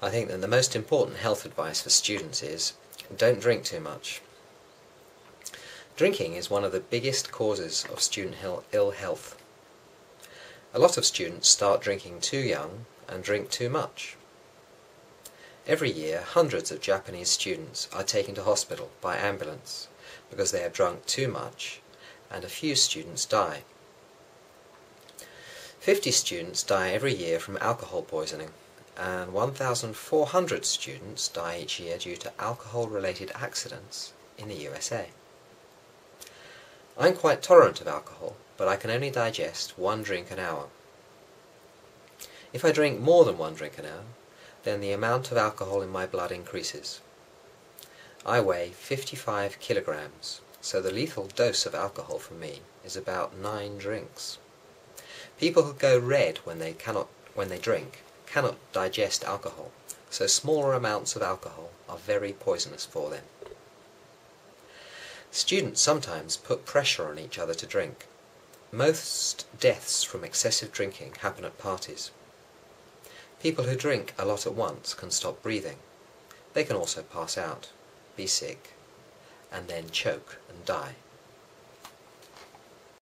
I think that the most important health advice for students is don't drink too much. Drinking is one of the biggest causes of student ill health. A lot of students start drinking too young and drink too much. Every year, hundreds of Japanese students are taken to hospital by ambulance because they have drunk too much, and a few students die. 50 students die every year from alcohol poisoning, and 1,400 students die each year due to alcohol-related accidents in the USA. I'm quite tolerant of alcohol, but I can only digest one drink an hour. If I drink more than one drink an hour, then the amount of alcohol in my blood increases. I weigh 55 kilograms, so the lethal dose of alcohol for me is about nine drinks. People who go red when they cannot when they drink cannot digest alcohol, so smaller amounts of alcohol are very poisonous for them. Students sometimes put pressure on each other to drink. Most deaths from excessive drinking happen at parties. People who drink a lot at once can stop breathing. They can also pass out, be sick, and then choke and die.